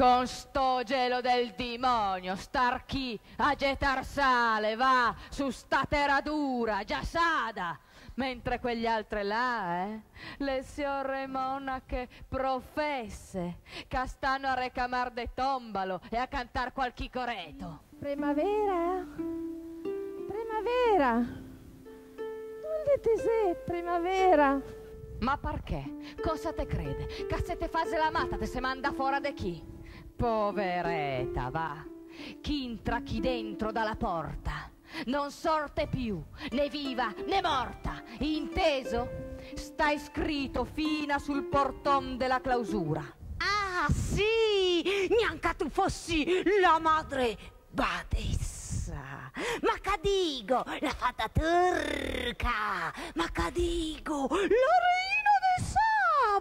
Con sto gelo del demonio, star chi a gettar sale, va su sta terra dura, già sada. Mentre quegli altri là, eh, le signore monache professe, che stanno a recamar de tombalo e a cantar qualche coreto. Primavera, primavera, dove ti sei, primavera? Ma perché? Cosa te crede? Che se te fase la mata te se manda fuori da chi? Povereta, va. Chi entra chi dentro dalla porta non sorte più, né viva né morta, inteso? Stai scritto fina sul porton della clausura. Ah, sì! Neanche tu fossi la madre badessa! Ma cadigo, la fata turca! Ma cadigo, la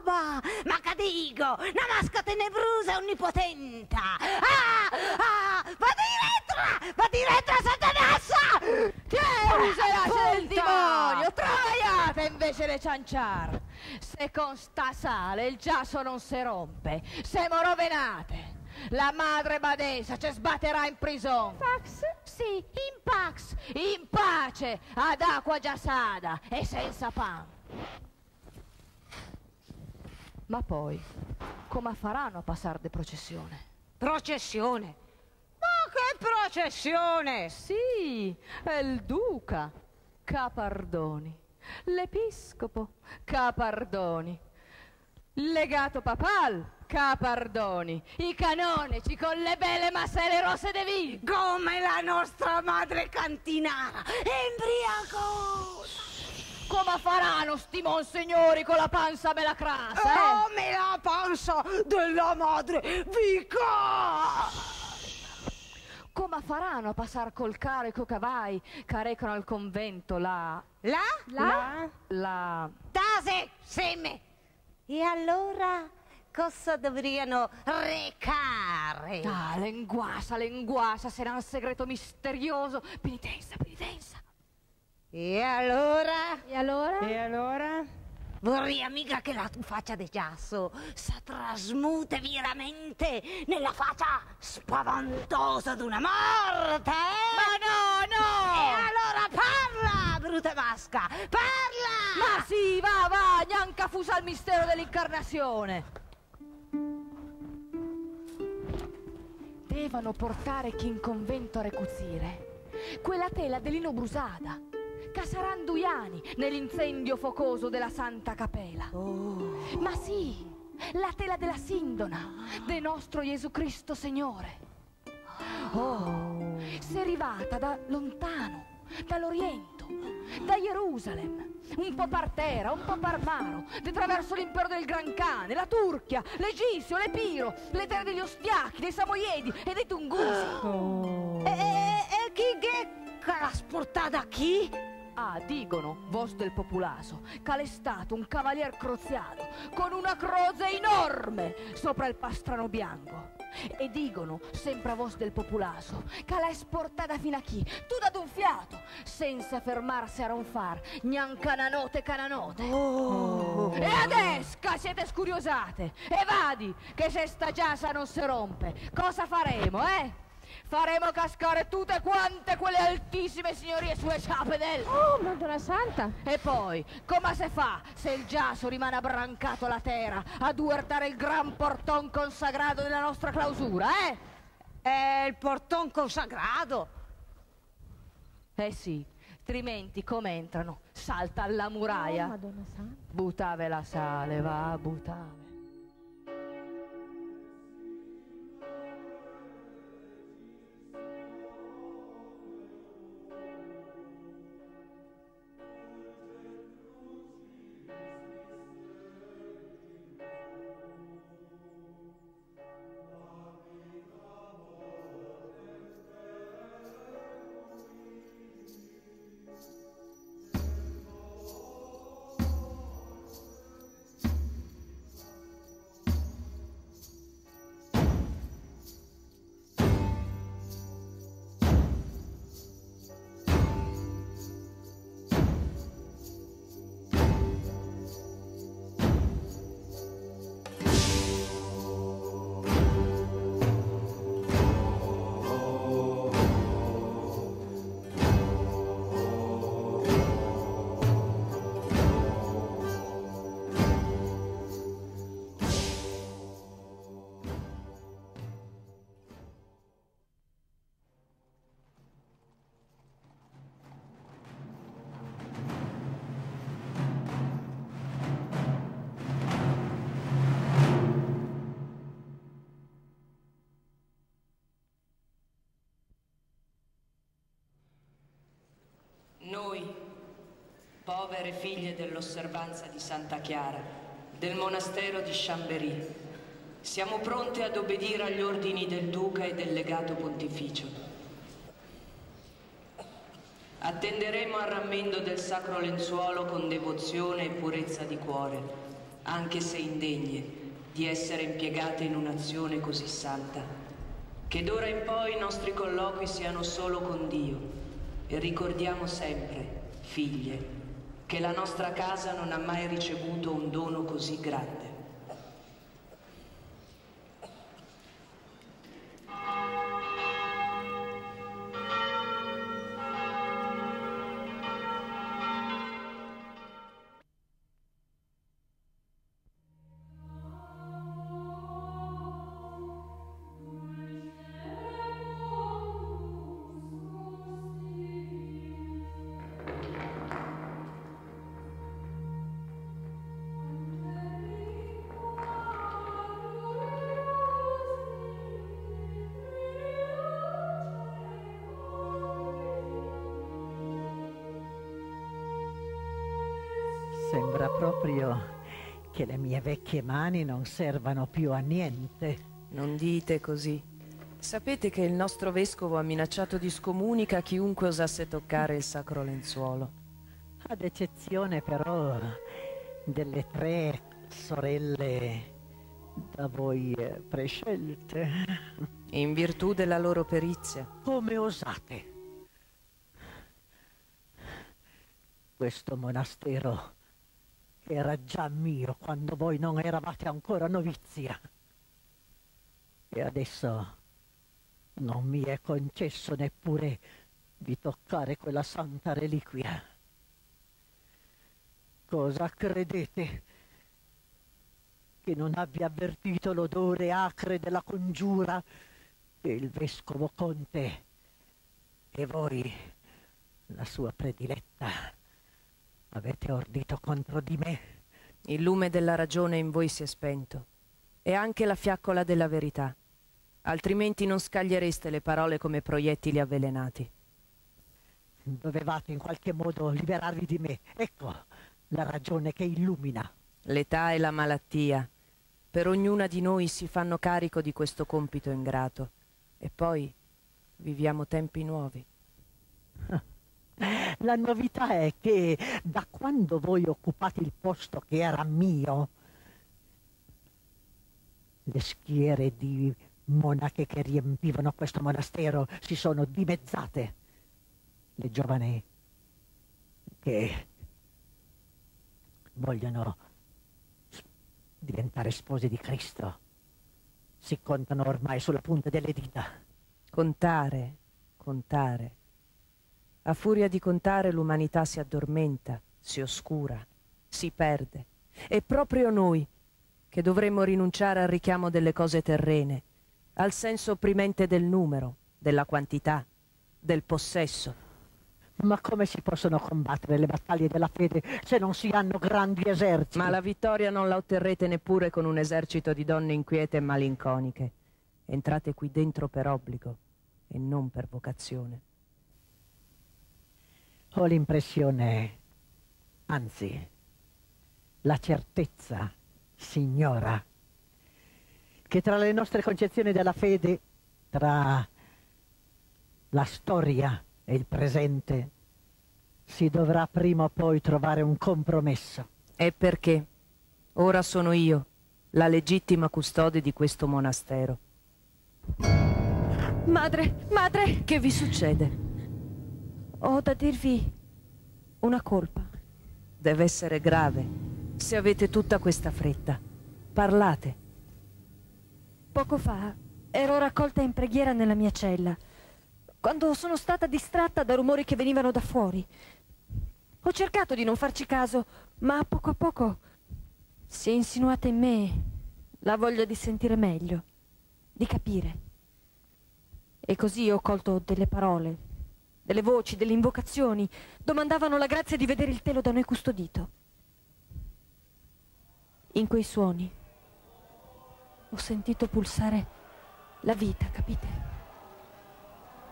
Saba! Ma cadigo, la masca tenebrosa e onnipotenta! Ah! Ah! Va diretto! Va diretto a Satanassa! Che userà del Punta! demonio? Travagliate invece le cianciar! Se con sta sale il giasso non si rompe, siamo rovenate! La madre badesa ci sbatterà in prigione! Pax? Sì, in pax, in pace, ad acqua già sada e senza pan. Ma poi, come faranno a passare de processione? Processione! Ma che processione! Sì, è il duca Capardoni, l'episcopo Capardoni, il legato papal Capardoni, i canonici con le belle massere rosse de vino. Come la nostra madre cantinara, embriaco! Come faranno sti monsignori con la panza bella crassa, eh? Come la panza della madre Vica! Come faranno a passare col carico cavai che recano al convento la... La? La? la... Tase, seme! E allora cosa dovrebbero recare? Ah, lenguasa, lenguasa, sarà un segreto misterioso. Penitenza, penitenza. E allora? E allora? E allora? Vorrei mica che la tua faccia di giasso si trasmute veramente nella faccia spaventosa di una morte? Ma no, no! E allora parla, brutta masca! Parla! Ma sì, va, va, neanche fusa il mistero dell'incarnazione. Devono portare chi in convento a recuzire quella tela di lino brusata, anni nell'incendio focoso della Santa Capela. Ma sì, la tela della sindona, del nostro Gesù Cristo Signore. Oh, si è arrivata da lontano, dall'Oriente, da Gerusalemme, un po' per terra, un po' per maro, di traverso l'impero del Gran Cane, la Turchia, l'Egizio, l'Epiro, le terre degli Ostiachi, dei Samoiedi e dei Tungusi. E, e- e chi che l'ha sportata chi? Ah, dicono, vos del populaso, è stato un cavalier croziato con una croce enorme sopra il pastrano bianco. E dicono, sempre a vos del populaso, che l'ha esportata fino a chi? Tu da un fiato, senza fermarsi a ronfar, neanche cananote cananote. E adesso che siete scuriosate, e vadi, che se sta giasa non si rompe, cosa faremo, eh? Faremo cascare tutte quante quelle altissime signorie sulle ciape del... Oh, Madonna Santa! E poi, come si fa se il giasso rimane abbrancato alla terra a duertare il gran porton consacrato della nostra clausura, eh? È il porton consacrato. Eh sì, altrimenti come entrano? Salta alla Oh, muraglia. Madonna Santa! Buttave la sale, va, buttave. Povere figlie dell'osservanza di Santa Chiara, del monastero di Chambéry. Siamo pronte ad obbedire agli ordini del duca e del legato pontificio. Attenderemo al rammendo del sacro lenzuolo con devozione e purezza di cuore, anche se indegne di essere impiegate in un'azione così santa. Che d'ora in poi i nostri colloqui siano solo con Dio e ricordiamo sempre, figlie, che la nostra casa non ha mai ricevuto un dono così grande. Le vecchie mani non servano più a niente. Non dite così. Sapete che il nostro vescovo ha minacciato di scomunica chiunque osasse toccare il sacro lenzuolo. Ad eccezione però delle tre sorelle da voi eh, prescelte. In virtù della loro perizia. Come osate? Questo monastero era già mio quando voi non eravate ancora novizia. E adesso non mi è concesso neppure di toccare quella santa reliquia. Cosa credete? Che non abbia avvertito l'odore acre della congiura che il vescovo conte e voi, la sua prediletta, avete ordito contro di me? Il lume della ragione in voi si è spento e anche la fiaccola della verità. Altrimenti non scagliereste le parole come proiettili avvelenati. Dovevate in qualche modo liberarvi di me. Ecco la ragione che illumina. L'età e la malattia. Per ognuna di noi si fanno carico di questo compito ingrato. E poi viviamo tempi nuovi. La novità è che da quando voi occupate il posto che era mio, le schiere di monache che riempivano questo monastero si sono dimezzate. Le giovani che vogliono diventare spose di Cristo si contano ormai sulla punta delle dita. Contare, contare. A furia di contare l'umanità si addormenta, si oscura, si perde. E proprio noi, che dovremmo rinunciare al richiamo delle cose terrene, al senso opprimente del numero, della quantità, del possesso. Ma come si possono combattere le battaglie della fede se non si hanno grandi eserciti? Ma la vittoria non la otterrete neppure con un esercito di donne inquiete e malinconiche. Entrate qui dentro per obbligo e non per vocazione. Ho l'impressione, anzi, la certezza, signora, che tra le nostre concezioni della fede, tra la storia e il presente, si dovrà prima o poi trovare un compromesso. E perché? Ora sono io, la legittima custode di questo monastero. Madre, madre, Che vi succede? Ho da dirvi una colpa. Deve essere grave. Se avete tutta questa fretta, parlate. Poco fa ero raccolta in preghiera nella mia cella, quando sono stata distratta da rumori che venivano da fuori. Ho cercato di non farci caso, ma a poco a poco si è insinuata in me la voglia di sentire meglio, di capire. E così ho colto delle parole, delle voci, delle invocazioni, domandavano la grazia di vedere il telo da noi custodito. In quei suoni ho sentito pulsare la vita, capite?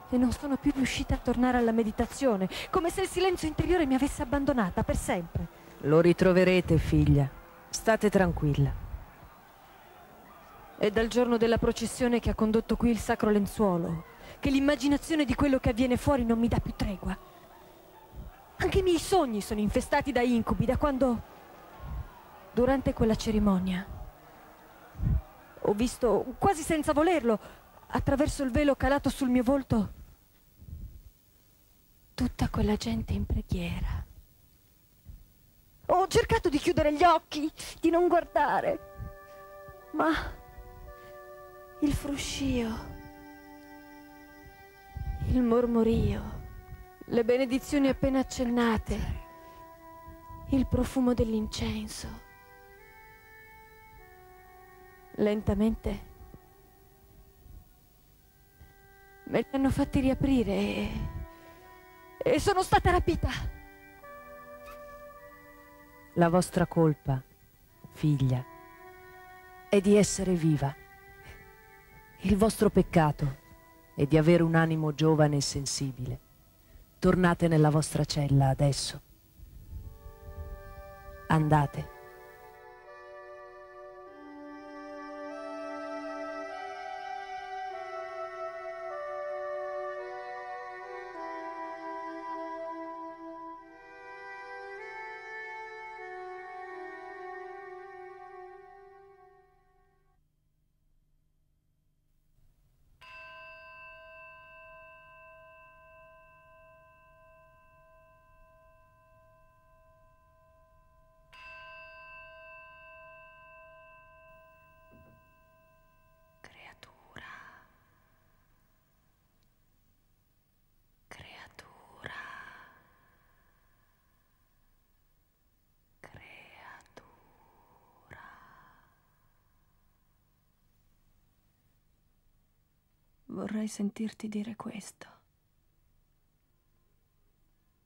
e non sono più riuscita a tornare alla meditazione, come se il silenzio interiore mi avesse abbandonata per sempre. Lo ritroverete, figlia. State tranquilla. È dal giorno della processione che ha condotto qui il sacro lenzuolo che l'immaginazione di quello che avviene fuori non mi dà più tregua. Anche i miei sogni sono infestati da incubi da quando, durante quella cerimonia, ho visto, quasi senza volerlo, attraverso il velo calato sul mio volto, tutta quella gente in preghiera. Ho cercato di chiudere gli occhi, di non guardare, ma il fruscio, il mormorio, le benedizioni appena accennate, il profumo dell'incenso. Lentamente me li hanno fatti riaprire e, e sono stata rapita. La vostra colpa, figlia, è di essere viva. Il vostro peccato è di avere un animo giovane e sensibile. Tornate nella vostra cella adesso. Andate. Vorrei sentirti dire questo.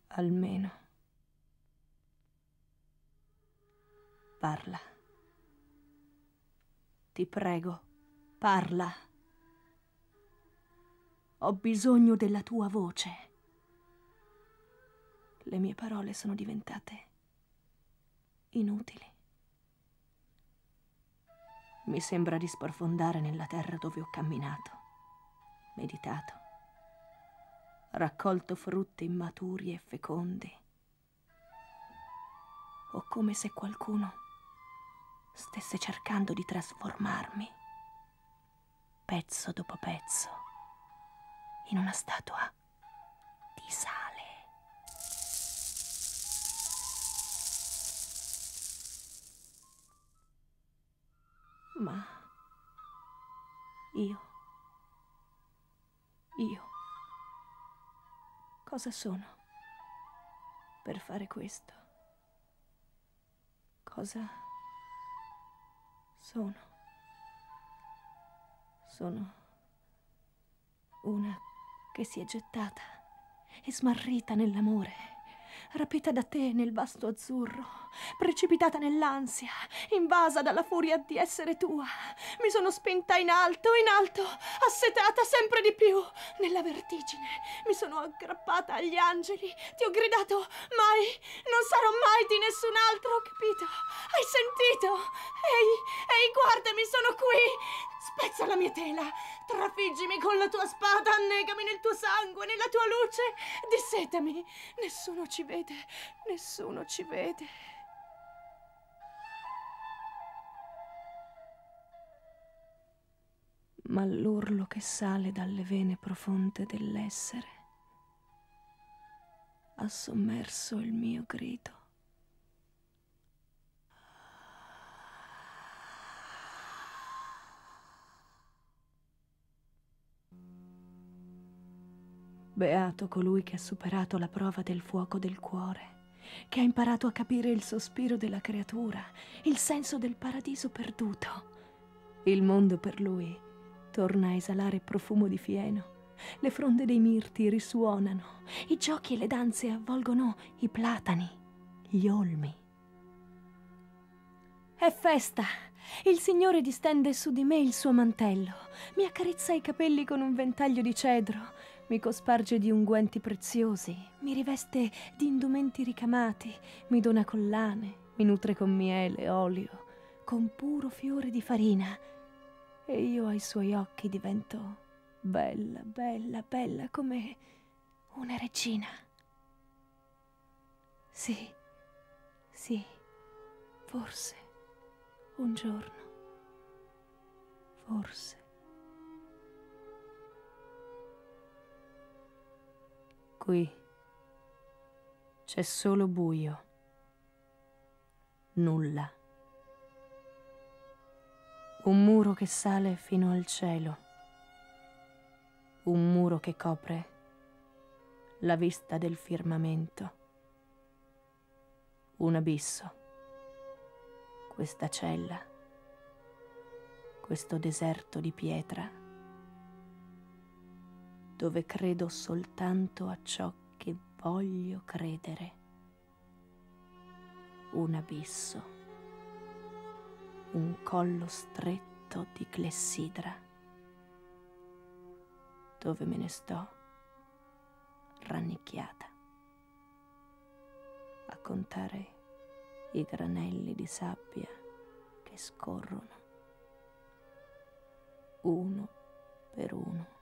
Almeno. Parla. Ti prego. Parla. Ho bisogno della tua voce. Le mie parole sono diventate inutili. Mi sembra di sprofondare nella terra dove ho camminato, meditato, raccolto frutti immaturi e fecondi. O come se qualcuno stesse cercando di trasformarmi pezzo dopo pezzo, in una statua di sale. Ma io, io, cosa sono per fare questo? Cosa sono? Sono una che si è gettata e smarrita nell'amore, rapita da te nel vasto azzurro, precipitata nell'ansia, invasa dalla furia di essere tua. Mi sono spinta in alto, in alto, assetata sempre di più nella vertigine. Mi sono aggrappata agli angeli, ti ho gridato mai, non sarò mai di nessun altro, capito? Hai sentito? Ehi, ehi, guardami, sono qui! Spezza la mia tela, trafiggimi con la tua spada, annegami nel tuo sangue, nella tua luce, dissetami. Nessuno ci vede, nessuno ci vede. Ma l'urlo che sale dalle vene profonde dell'essere ha sommerso il mio grido. Beato colui che ha superato la prova del fuoco del cuore, che ha imparato a capire il sospiro della creatura, il senso del paradiso perduto. Il mondo per lui torna a esalare profumo di fieno. Le fronde dei mirti risuonano, i giochi e le danze avvolgono i platani, gli olmi. È festa! Il Signore distende su di me il suo mantello, mi accarezza i capelli con un ventaglio di cedro, mi cosparge di unguenti preziosi, mi riveste di indumenti ricamati, mi dona collane, mi nutre con miele, olio, con puro fiore di farina. E io ai suoi occhi divento bella, bella, bella come una regina. Sì, sì, forse un giorno, forse. Qui. C'è solo buio, nulla. Un muro che sale fino al cielo, un muro che copre la vista del firmamento, un abisso, questa cella, questo deserto di pietra dove credo soltanto a ciò che voglio credere. Un abisso, un collo stretto di clessidra, dove me ne sto rannicchiata a contare i granelli di sabbia che scorrono uno per uno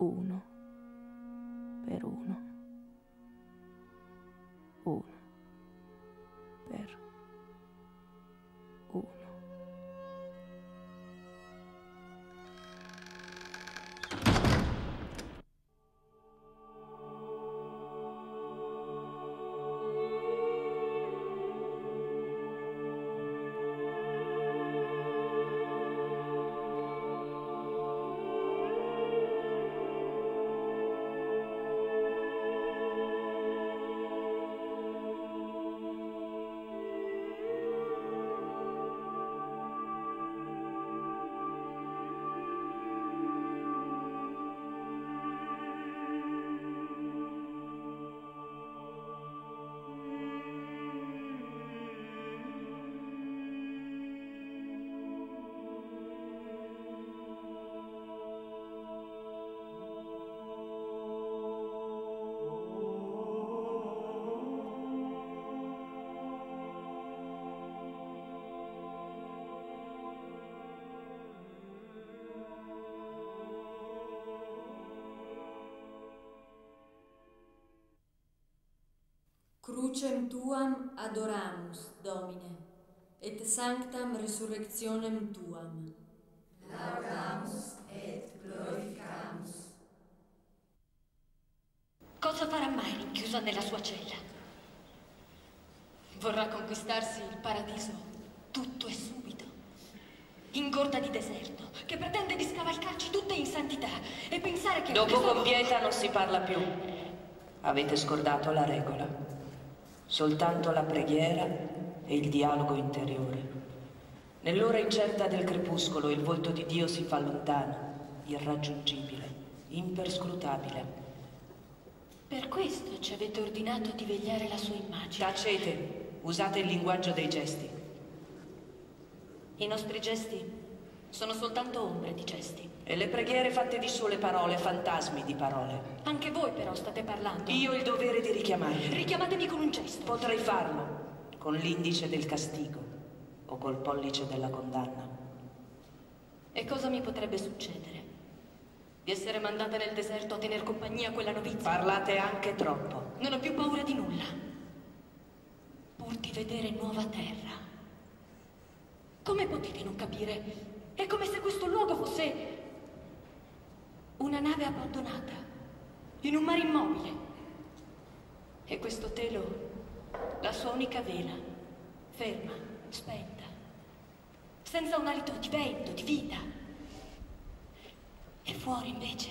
uno. Per uno, uno Crucem tuam adoramus, Domine, et sanctam resurrectionem tuam. Laudamus et glorificamus. Cosa farà mai rinchiusa nella sua cella? Vorrà conquistarsi il paradiso tutto e subito. Ingorda di deserto, che pretende di scavalcarci tutte in santità e pensare che... Dopo con Pieta non si parla più. Avete scordato la regola. Soltanto la preghiera e il dialogo interiore. Nell'ora incerta del crepuscolo il volto di Dio si fa lontano, irraggiungibile, imperscrutabile. Per questo ci avete ordinato di vegliare la sua immagine. Tacete, usate il linguaggio dei gesti. I nostri gesti sono soltanto ombre di gesti. E le preghiere fatte di sole parole, fantasmi di parole. Anche voi però state parlando. Io ho il dovere di richiamarvi. Richiamatemi con un gesto. Potrei farlo con l'indice del castigo o col pollice della condanna. E cosa mi potrebbe succedere? Di essere mandata nel deserto a tener compagnia a quella novizia? Parlate anche troppo. Non ho più paura di nulla. Pur di vedere nuova terra. Come potete non capire? È come se questo luogo fosse una nave abbandonata, in un mare immobile. E questo telo, la sua unica vela, ferma, spenta, senza un alito di vento, di vita. E fuori invece,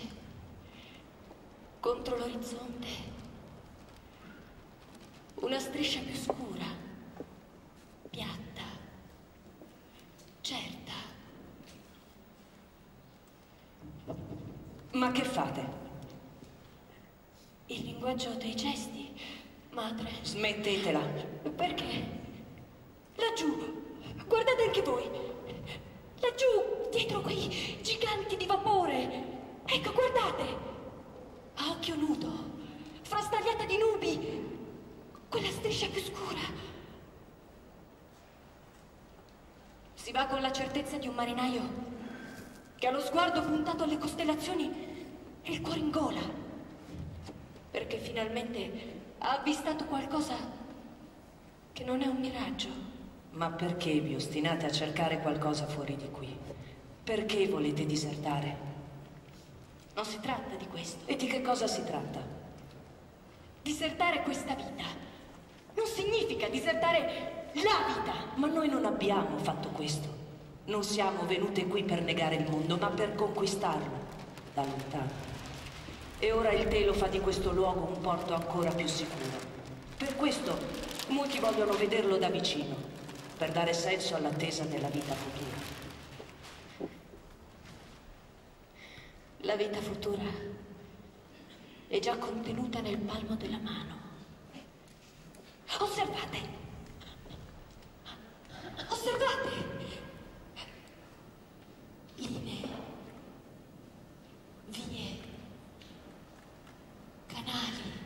contro l'orizzonte, una striscia più scura, piatta, certa. Ma che fate? Il linguaggio dei gesti, madre. Smettetela. Perché? Laggiù, guardate anche voi. Laggiù, dietro quei giganti di vapore. Ecco, guardate! A occhio nudo, frastagliata di nubi, quella striscia più scura. Si va con la certezza di un marinaio che ha lo sguardo puntato alle costellazioni e il cuore in gola, perché finalmente ha avvistato qualcosa che non è un miraggio. Ma perché vi ostinate a cercare qualcosa fuori di qui? Perché volete disertare? Non si tratta di questo. E di che cosa si tratta? Disertare questa vita non significa disertare la vita. Ma noi non abbiamo fatto questo. Non siamo venute qui per negare il mondo, ma per conquistarlo da lontano. E ora il telo fa di questo luogo un porto ancora più sicuro. Per questo molti vogliono vederlo da vicino, per dare senso all'attesa della vita futura. La vita futura è già contenuta nel palmo della mano. Osservate! Osservate! Linee, vie, canali,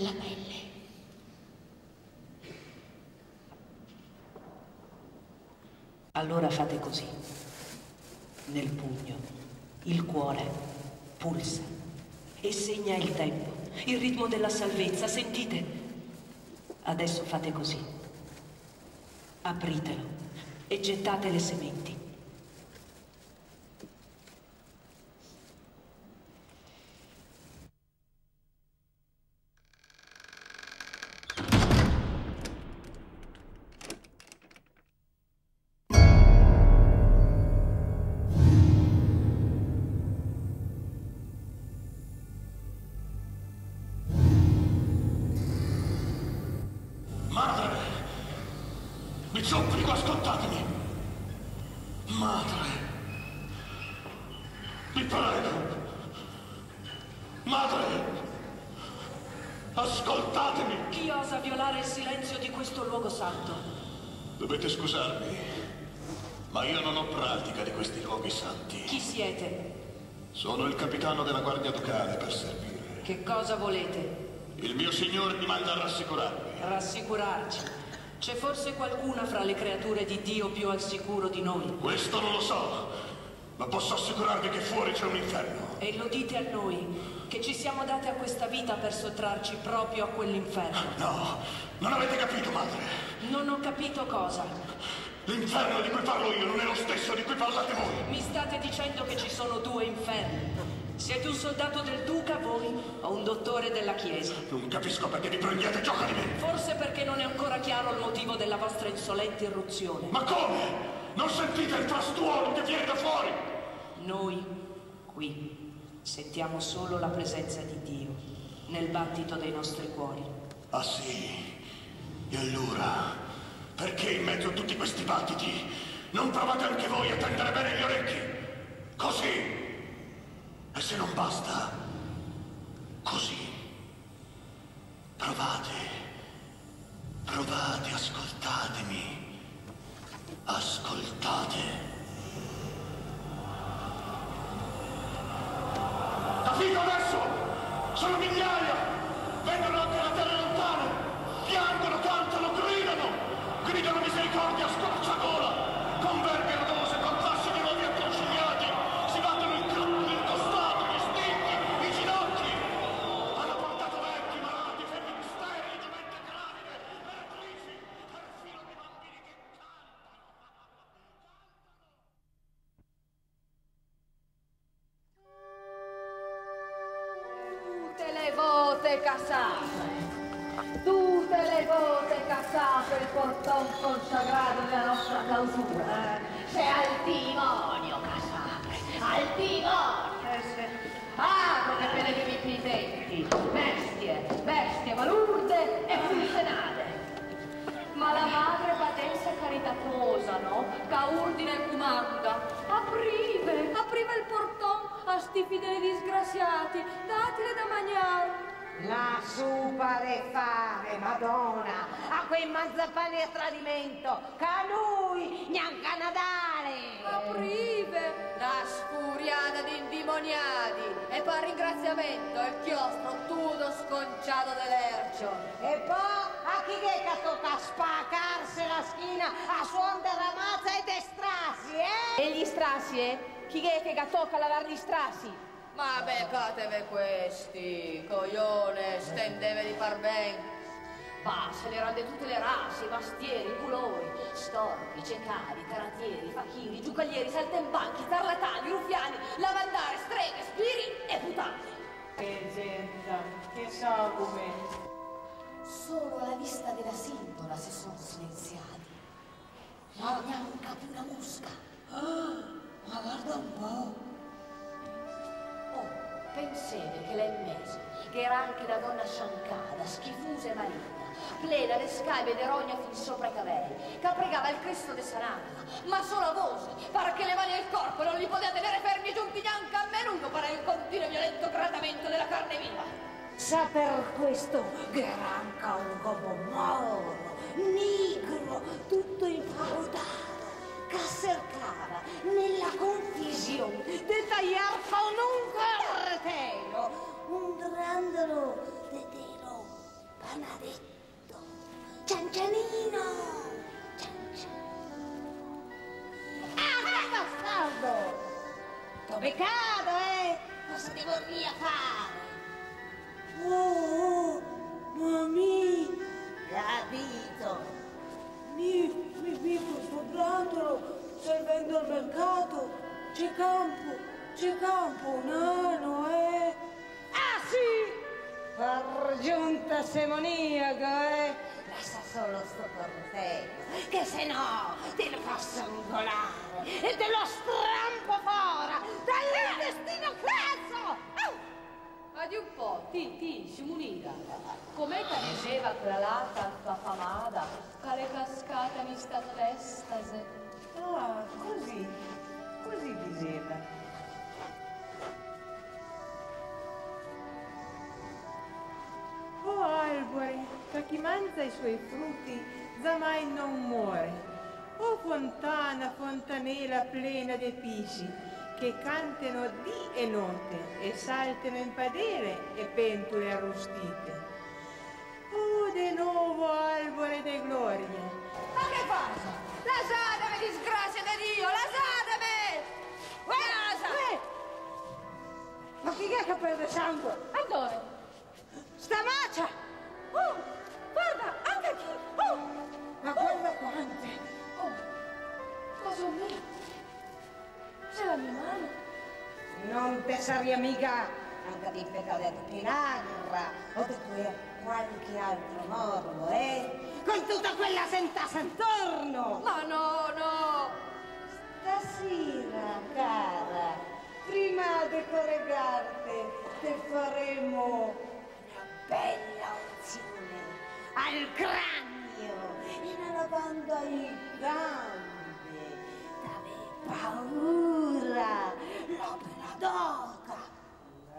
nella pelle. Allora fate così. Nel pugno, il cuore pulsa e segna il tempo, il ritmo della salvezza, sentite? Adesso fate così. Apritelo e gettate le sementi. Pratica di questi luoghi santi. Chi siete? Sono il capitano della Guardia Ducale per servire. Che cosa volete? Il mio signore mi manda a rassicurarvi. Rassicurarci. C'è forse qualcuna fra le creature di Dio più al sicuro di noi? Questo non lo so, ma posso assicurarvi che fuori c'è un inferno. E lo dite a noi, che ci siamo date a questa vita per sottrarci proprio a quell'inferno. No, non avete capito, madre. Non ho capito cosa. L'inferno di cui parlo io non è lo stesso di cui parlate voi. Mi state dicendo che ci sono due inferni. Siete un soldato del duca voi o un dottore della chiesa? Non capisco perché vi prendiate gioco di me. Forse perché non è ancora chiaro il motivo della vostra insolente irruzione. Ma come? Non sentite il frastuono che viene da fuori? Noi, qui, sentiamo solo la presenza di Dio nel battito dei nostri cuori. Ah sì? E allora, perché in mezzo a tutti questi battiti non provate anche voi a tendere bene gli orecchi? Così. E se non basta, così. Provate. Provate, ascoltatemi. Ascoltate. Capito adesso? Sono migliaia! Vengono anche da terre lontane! Piangono, cantano, gridano! Gridano misericordia scorciagola! Con verbi odose, con passi di nuovi acconcigliati! Si battono il capo, il costato, gli stinchi, i ginocchi! Hanno portato vecchi, malati, femmine sterili, gioventi gravide, meretrici, perfino di bambini che Tutte le vote cassate, clausura. C'è al timonio cassate, al timonio. sì. Ah, come pellegrini denti, bestie, bestie valurde e pulsenate. Ma la madre patenza caritatosa, no? Ca ordine e comanda. Aprive, aprive il portone a sti fidei disgraziati, datele da mangiare. La supa le fare, madonna, a quei mazzapani a tradimento, che a lui, neanche a Natale. Aprive la sfuriata di indimoniati e per ringraziamento il chiostro tutto sconciato dell'ercio. E poi a chi è che tocca spaccarsi la schiena a suon della mazza e destrassi, eh? E gli strassi, eh? Chi è che tocca lavare gli strassi? Ma beccatevi questi, coglione, stendeve di far ben. Ma se le rande tutte le razze, bastieri, culori, storpi, cecari, tarantieri, facchini, giucalieri, saltembanchi, tarlatani, ruffiani, lavandare, streghe, spiri e puttane. Che gente, che salume. Solo alla vista della sintola si sono silenziati. Ma neanche più una mosca. Ah, ma guarda un po'. Pensate che lei mese, che era anche una donna sciancata, schifusa e maligna, plena le scabe di rogna fin sopra i capelli, che pregava il Cristo de Sanata, ma solo a voce, perché le mani e il corpo non li poteva tenere fermi giunti neanche a menudo per il continuo e violento gradamento della carne viva. Sa per questo che era anche un uomo moro, nigro, tutto impalutato, che cercava nella confusione di tagliar con un cartello un grandolo di telo panadetto, ciancianino, ciancianino. Ah, bastardo! T'ho beccato, eh? Cosa devo via fare? Oh, oh, mami, capito. Mi, mi, mi questo brandolo servendo al mercato. C'è campo, c'è campo, nano, eh. Ah sì! Per giunta semoniaca, eh. Lascia solo sto cortello, che se no te lo posso ingolare e te lo strampo fuori dall'intestino grasso! Au! Ma di un po', ti, ti, si munita. Com'è che diceva quella latta affamata, che le cascata in stato d'estasi? Ah, così, così diceva. Oh albore, che chi mangia i suoi frutti, mai non muore. Oh fontana, fontanella plena di pisci, che cantano dì e notte e saltano in padere e pentole arrostite. Oh, di nuovo albore di gloria. Ma che fai? Lasciatemi, disgrazia di Dio, lasciatemi! Guarda! Ma chi è che perde sangue? A dove? Sta maccia! Oh, guarda, anche qui! Oh, ma guarda quante! Oh, cosa mio? C'è la mia mano? Non te saria mica anche di peccare di pinagra o di qualche altro morbo, eh? Con tutta quella sentassa intorno! Ma no, no! Stasera, cara, prima di collegarti, ti faremo una bella unzione al cranio e una gambe. T'avevi paura, l'opera d'oca.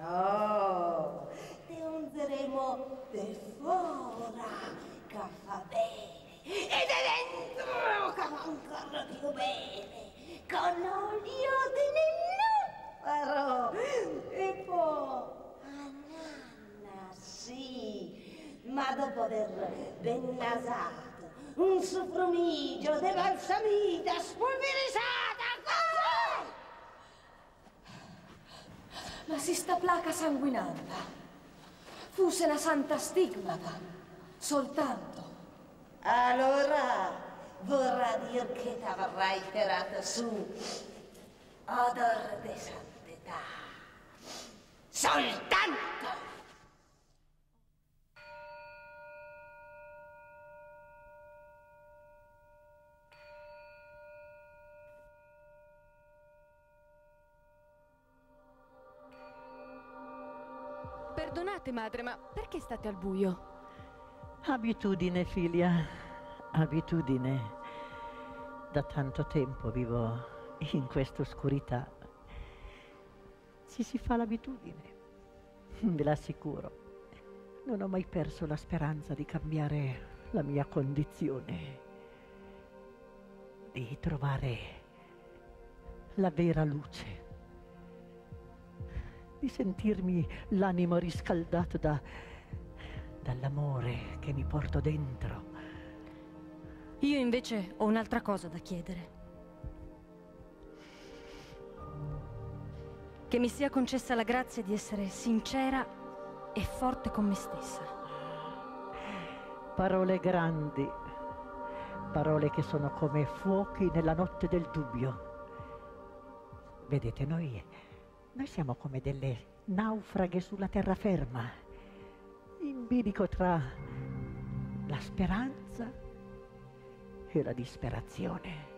No, ti unzeremo di fora, che fa bene, e di dentro, che fa ancora più bene, con olio di nennuffaro. E poi, a nanna, sì, ma dopo aver ben nasato, un soffrumigio di balsamita spolverizzata così! Ma si sta placa sanguinanta. Fosse la santa stigmata, soltanto. Allora vorrà dire che t'avrai tirato su odor di santità. Soltanto! Perdonate, madre, ma perché state al buio? Abitudine, figlia, abitudine. Da tanto tempo vivo in questa oscurità. Ci si fa l'abitudine, ve l'assicuro. non ho mai perso la speranza di cambiare la mia condizione, di trovare la vera luce, di sentirmi l'animo riscaldato da, dall'amore che mi porto dentro. Io invece ho un'altra cosa da chiedere. Che mi sia concessa la grazia di essere sincera e forte con me stessa. Parole grandi, parole che sono come fuochi nella notte del dubbio. Vedete, noi, noi siamo come delle naufraghe sulla terraferma, in bilico tra la speranza e la disperazione,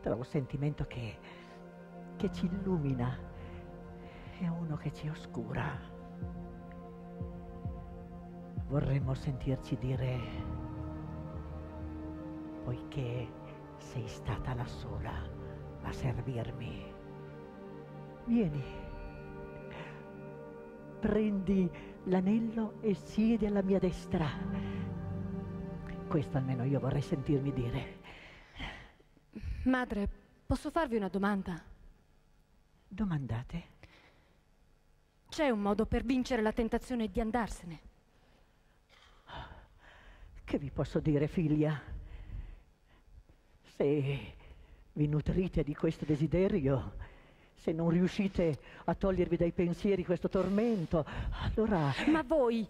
tra un sentimento che, che ci illumina e uno che ci oscura. Vorremmo sentirci dire, poiché sei stata la sola a servirmi, vieni, prendi l'anello e siedi alla mia destra. Questo almeno io vorrei sentirmi dire. Madre, posso farvi una domanda? Domandate? C'è un modo per vincere la tentazione di andarsene? Che vi posso dire, figlia? Se vi nutrite di questo desiderio, se non riuscite a togliervi dai pensieri questo tormento, allora... Ma voi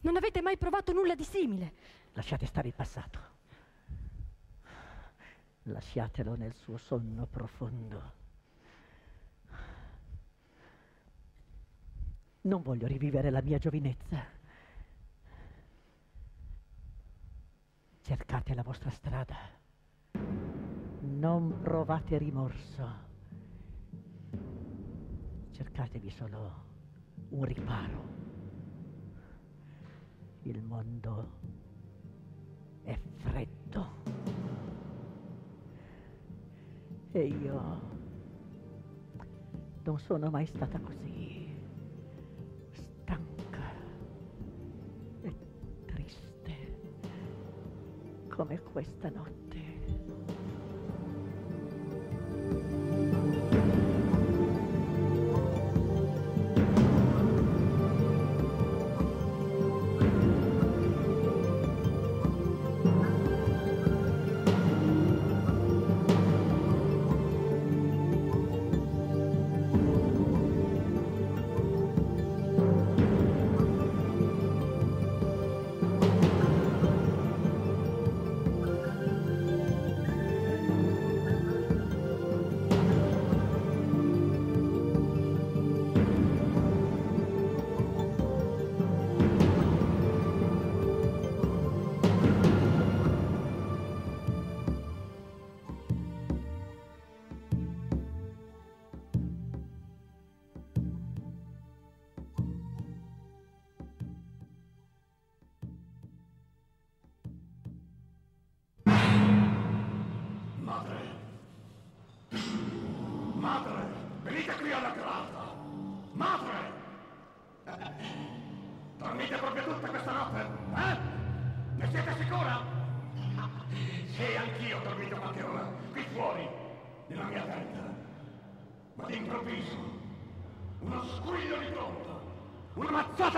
non avete mai provato nulla di simile? Lasciate stare il passato. Lasciatelo nel suo sonno profondo. Non voglio rivivere la mia giovinezza. Cercate la vostra strada. Non provate rimorso. Cercatevi solo un riparo. Il mondo è freddo. E io non sono mai stata così. come questa notte.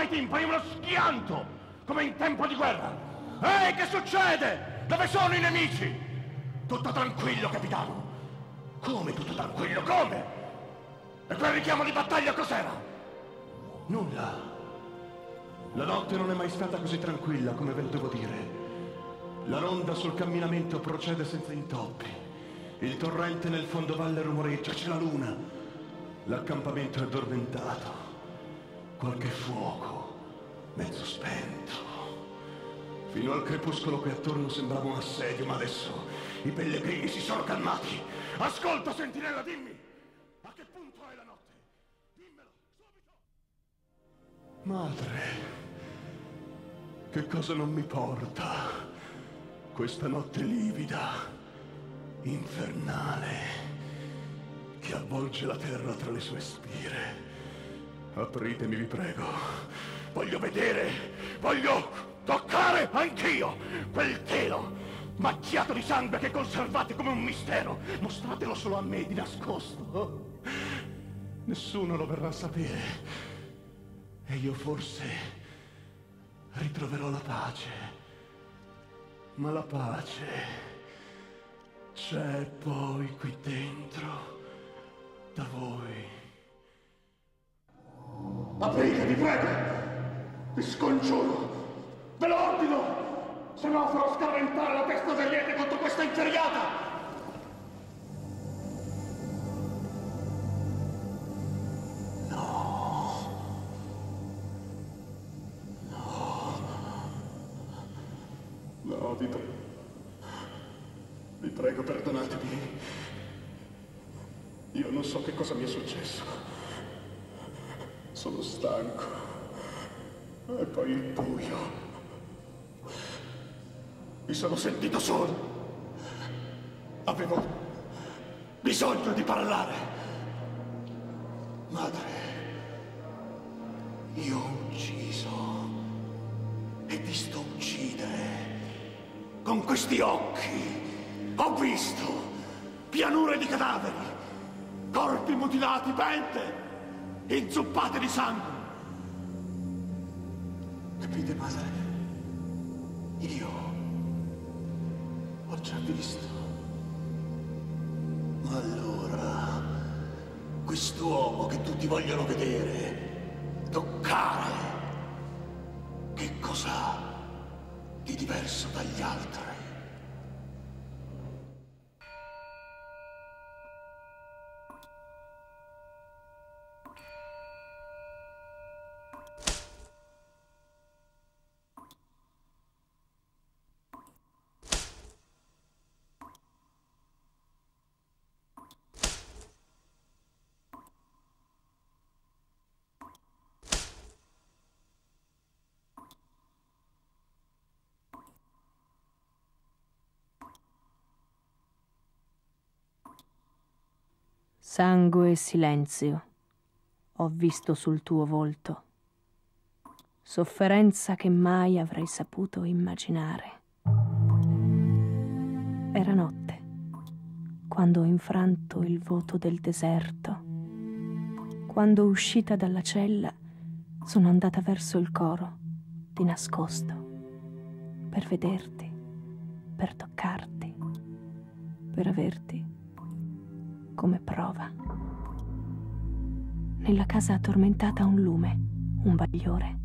Timpani uno schianto, come in tempo di guerra. Ehi, che succede? Dove sono i nemici? Tutto tranquillo, capitano. Come tutto tranquillo? Come? E quel richiamo di battaglia cos'era? Nulla. La notte non è mai stata così tranquilla come ve lo devo dire. La ronda sul camminamento procede senza intoppi. Il torrente nel fondovalle rumoreggia, c'è la luna. L'accampamento è addormentato. Qualche fuoco mezzo spento. Fino al crepuscolo qui attorno sembrava un assedio, ma adesso i pellegrini si sono calmati. Ascolta, sentinella, dimmi! A che punto è la notte? Dimmelo, subito! Madre, che cosa non mi porta questa notte livida, infernale, che avvolge la terra tra le sue spire? Apritemi, vi prego. Voglio vedere, voglio toccare anch'io quel telo macchiato di sangue che conservate come un mistero. Mostratelo solo a me di nascosto. Nessuno lo verrà a sapere. E io forse ritroverò la pace. Ma la pace c'è poi qui dentro da voi. Aprite, vi prego! Vi scongiuro! Ve lo ordino! Se no farò scaventare la testa dell'Ete contro questa interiata! E poi il buio. Mi sono sentito solo. Avevo bisogno di parlare. Madre, io ho ucciso e ti sto uccidere. Con questi occhi ho visto pianure di cadaveri, corpi mutilati, pente inzuppate di sangue. Capite, madre? Io ho già visto. Ma allora, quest'uomo che tutti vogliono vedere, toccare, che cos'ha di diverso dagli altri? Sangue e silenzio. Ho visto sul tuo volto, sofferenza che mai avrei saputo immaginare. Era notte, quando ho infranto il voto del deserto, quando uscita dalla cella sono andata verso il coro, di nascosto, per vederti, per toccarti, per averti come prova. Nella casa addormentata un lume, un bagliore,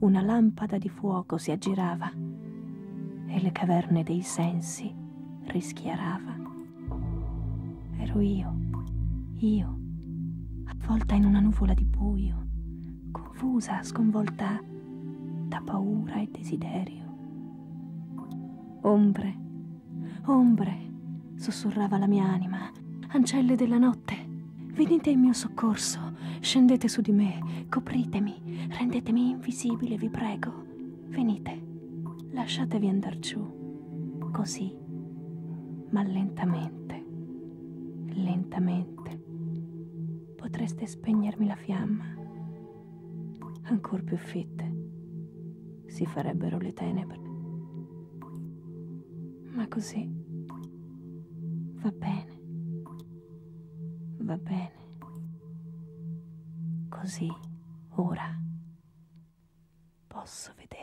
una lampada di fuoco si aggirava e le caverne dei sensi rischiarava. Ero io, io, avvolta in una nuvola di buio, confusa, sconvolta da paura e desiderio. Ombre, ombre, sussurrava la mia anima, ancelle della notte, venite in mio soccorso, scendete su di me, copritemi, rendetemi invisibile, vi prego. Venite, lasciatevi andar giù, così, ma lentamente, lentamente, potreste spegnermi la fiamma. Ancor più fitte. Si farebbero le tenebre. Ma così. Va bene va bene. Così, ora, posso vedere.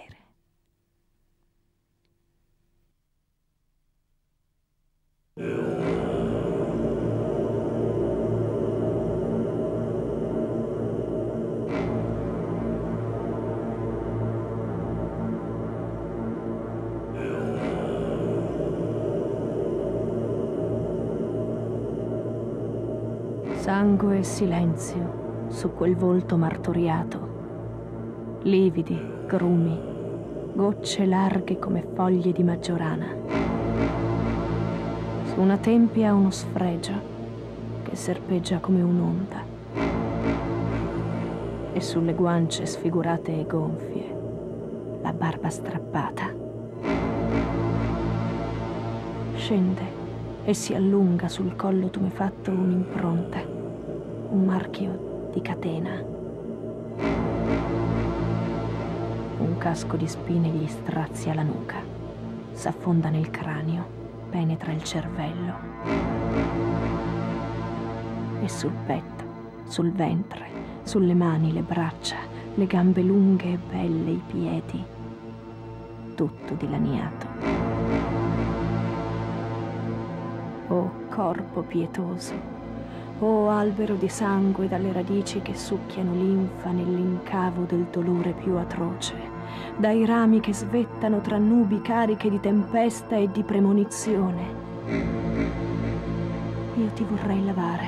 E silenzio su quel volto martoriato. Lividi, grumi, gocce larghe come foglie di maggiorana. Su una tempia uno sfregio che serpeggia come un'onda. E sulle guance sfigurate e gonfie la barba strappata. Scende e si allunga sul collo tumefatto un'impronta un marchio di catena. un casco di spine gli strazia la nuca, s'affonda nel cranio, penetra il cervello. E sul petto, sul ventre, sulle mani, le braccia, le gambe lunghe e belle, i piedi, tutto dilaniato. Oh corpo pietoso, Oh albero di sangue dalle radici che succhiano linfa nell'incavo del dolore più atroce, dai rami che svettano tra nubi cariche di tempesta e di premonizione. Io ti vorrei lavare,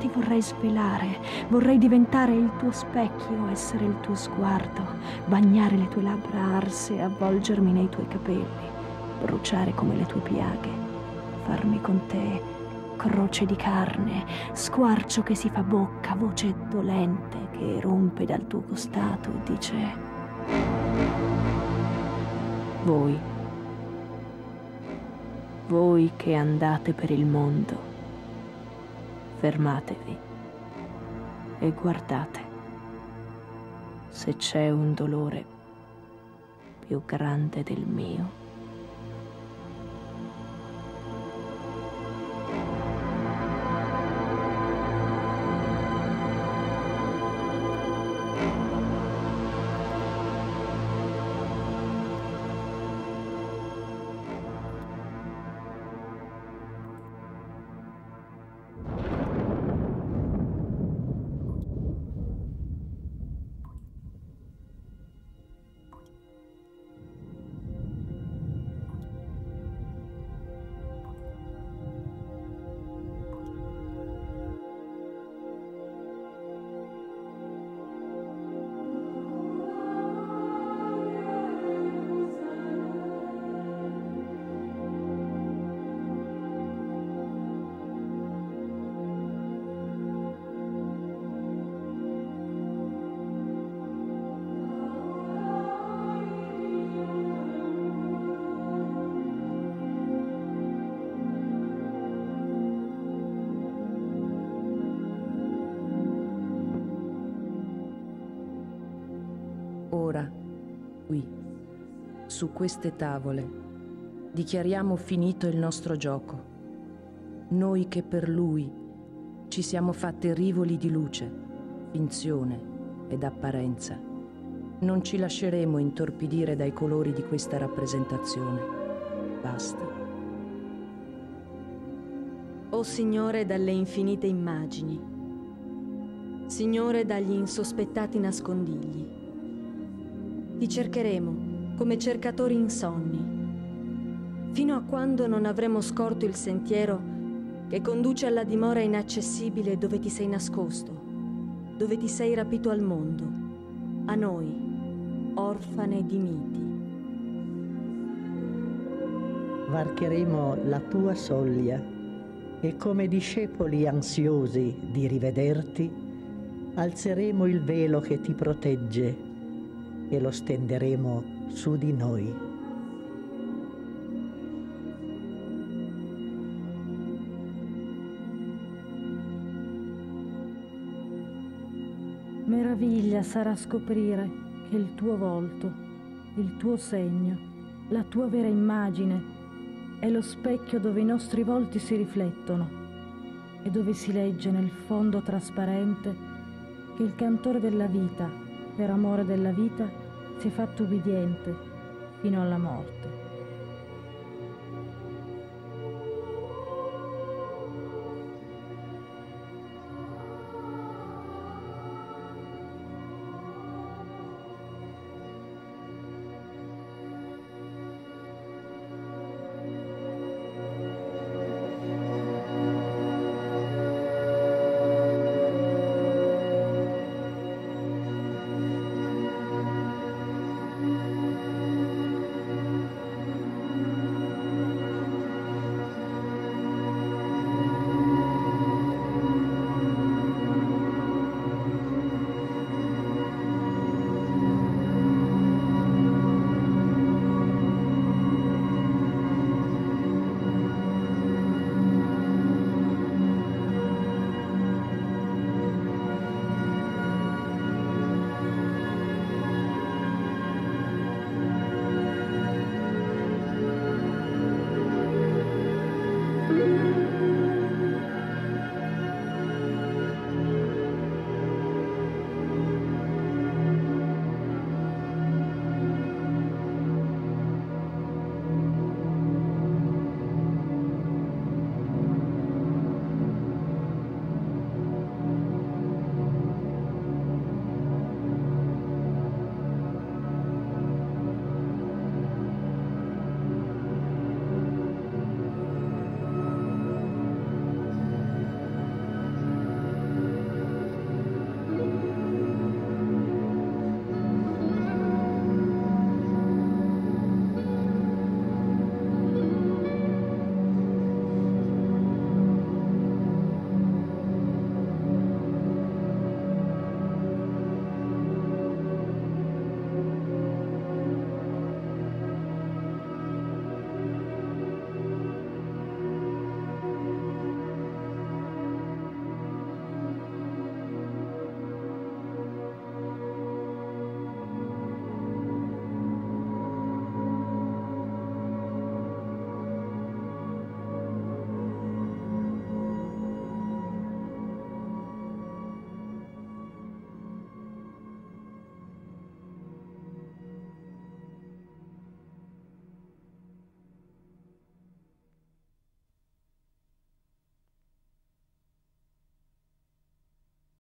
ti vorrei svelare, vorrei diventare il tuo specchio, essere il tuo sguardo, bagnare le tue labbra arse, avvolgermi nei tuoi capelli, bruciare come le tue piaghe, farmi con te croce di carne, squarcio che si fa bocca, voce dolente che rompe dal tuo costato e dice voi, voi che andate per il mondo, fermatevi e guardate se c'è un dolore più grande del mio. Su queste tavole, dichiariamo finito il nostro gioco. Noi che per lui ci siamo fatte rivoli di luce, finzione ed apparenza. Non ci lasceremo intorpidire dai colori di questa rappresentazione. Basta. O Signore dalle infinite immagini, Signore dagli insospettati nascondigli, ti cercheremo come cercatori insonni, fino a quando non avremo scorto il sentiero che conduce alla dimora inaccessibile dove ti sei nascosto, dove ti sei rapito al mondo, a noi, orfane di miti. Varcheremo la tua soglia e come discepoli ansiosi di rivederti, alzeremo il velo che ti protegge e lo stenderemo su di noi. Meraviglia sarà scoprire che il tuo volto, il tuo segno, la tua vera immagine è lo specchio dove i nostri volti si riflettono e dove si legge nel fondo trasparente che il cantore della vita per amore della vita, si è fatto ubbidiente fino alla morte.